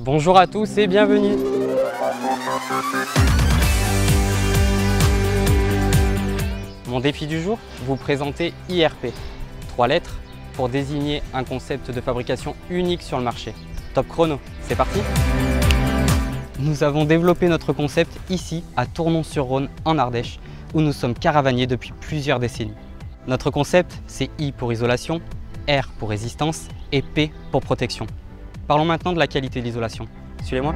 Bonjour à tous et bienvenue Mon défi du jour, vous présenter IRP. Trois lettres pour désigner un concept de fabrication unique sur le marché. Top chrono, c'est parti Nous avons développé notre concept ici, à Tournon-sur-Rhône, en Ardèche, où nous sommes caravaniers depuis plusieurs décennies. Notre concept, c'est I pour isolation, R pour résistance et P pour protection. Parlons maintenant de la qualité de l'isolation. Suivez-moi.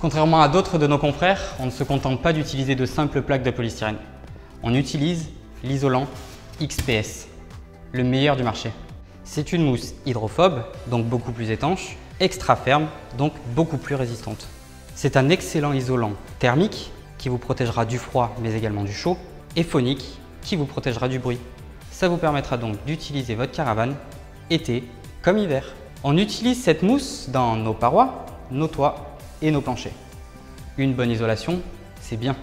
Contrairement à d'autres de nos confrères, on ne se contente pas d'utiliser de simples plaques de polystyrène. On utilise l'isolant XPS, le meilleur du marché. C'est une mousse hydrophobe, donc beaucoup plus étanche, extra ferme, donc beaucoup plus résistante. C'est un excellent isolant thermique qui vous protégera du froid mais également du chaud et phonique qui vous protégera du bruit. Ça vous permettra donc d'utiliser votre caravane été comme hiver. On utilise cette mousse dans nos parois, nos toits et nos planchers. Une bonne isolation, c'est bien,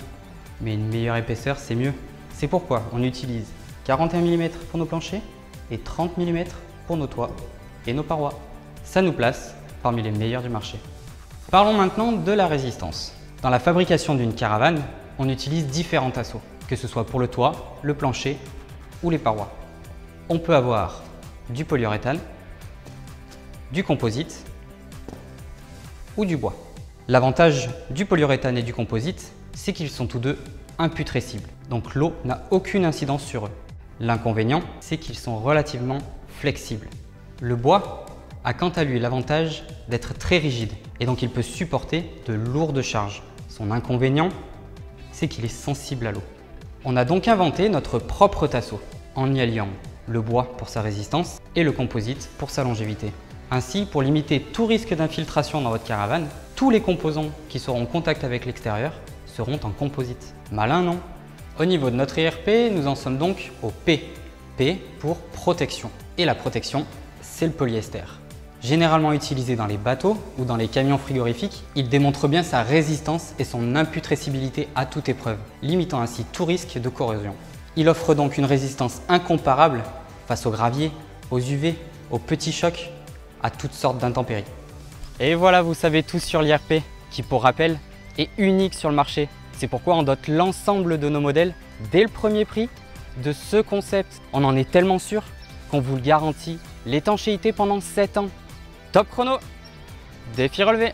mais une meilleure épaisseur, c'est mieux. C'est pourquoi on utilise 41 mm pour nos planchers et 30 mm pour nos toits et nos parois. Ça nous place parmi les meilleurs du marché. Parlons maintenant de la résistance. Dans la fabrication d'une caravane, on utilise différents tasseaux, que ce soit pour le toit, le plancher ou les parois. On peut avoir du polyuréthane, du composite ou du bois. L'avantage du polyuréthane et du composite, c'est qu'ils sont tous deux imputrescibles, donc l'eau n'a aucune incidence sur eux. L'inconvénient, c'est qu'ils sont relativement flexibles. Le bois a quant à lui l'avantage d'être très rigide et donc il peut supporter de lourdes charges. Son inconvénient, c'est qu'il est sensible à l'eau. On a donc inventé notre propre tasseau en y alliant le bois pour sa résistance et le composite pour sa longévité. Ainsi, pour limiter tout risque d'infiltration dans votre caravane, tous les composants qui seront en contact avec l'extérieur seront en composite. Malin, non? Au niveau de notre IRP, nous en sommes donc au P. P pour protection. Et la protection, c'est le polyester. Généralement utilisé dans les bateaux ou dans les camions frigorifiques, il démontre bien sa résistance et son imputrescibilité à toute épreuve, limitant ainsi tout risque de corrosion. Il offre donc une résistance incomparable face aux graviers, aux UV, aux petits chocs, à toutes sortes d'intempéries. Et voilà, vous savez tout sur l'IRP, qui pour rappel est unique sur le marché. C'est pourquoi on dote l'ensemble de nos modèles dès le premier prix de ce concept. On en est tellement sûr qu'on vous le garantit l'étanchéité pendant 7 ans. Top chrono Défi relevé